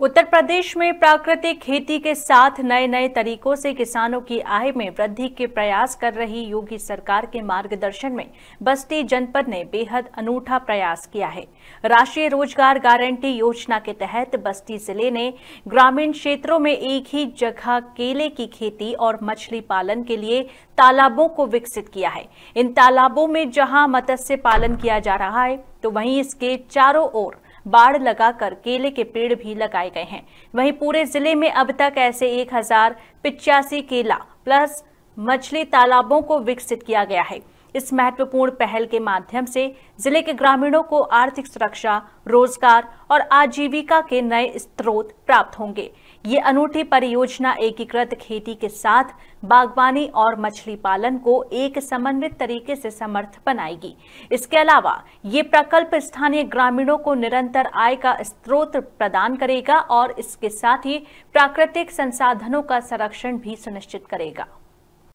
उत्तर प्रदेश में प्राकृतिक खेती के साथ नए नए तरीकों से किसानों की आय में वृद्धि के प्रयास कर रही योगी सरकार के मार्गदर्शन में बस्ती जनपद ने बेहद अनूठा प्रयास किया है। राष्ट्रीय रोज़गार गारंटी योजना के तहत बस्ती ज़िले ने ग्रामीण क्षेत्रों में एक ही जगह केले की खेती और मछली पालन के लिए तालाबों को विकसित किया है। इन तालाबों में जहाँ मत्स्य पालन किया जा रहा है तो वहीं इसके चारों ओर बाढ़ लगाकर केले के पेड़ भी लगाए गए हैं। वहीं पूरे ज़िले में अब तक ऐसे एक केला प्लस मछली तालाबों को विकसित किया गया है। इस महत्वपूर्ण पहल के माध्यम से ज़िले के ग्रामीणों को आर्थिक सुरक्षा, रोज़गार और आजीविका के नए स्रोत प्राप्त होंगे। ये अनूठी परियोजना एकीकृत खेती के साथ बागवानी और मछली पालन को एक समन्वित तरीके से समर्थ बनाएगी। इसके अलावा ये प्रकल्प स्थानीय ग्रामीणों को निरंतर आय का स्रोत प्रदान करेगा और इसके साथ ही प्राकृतिक संसाधनों का संरक्षण भी सुनिश्चित करेगा।